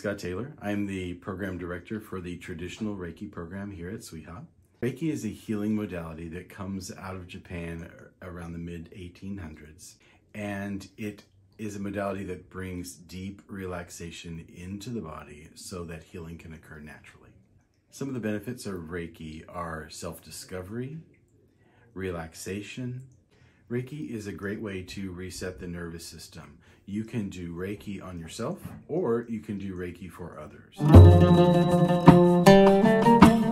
Scott Taylor. I'm the program director for the traditional Reiki program here at SWIHA. Reiki is a healing modality that comes out of Japan around the mid 1800s, and it is a modality that brings deep relaxation into the body so that healing can occur naturally. Some of the benefits of Reiki are self discovery, relaxation, Reiki is a great way to reset the nervous system. You can do Reiki on yourself or you can do Reiki for others.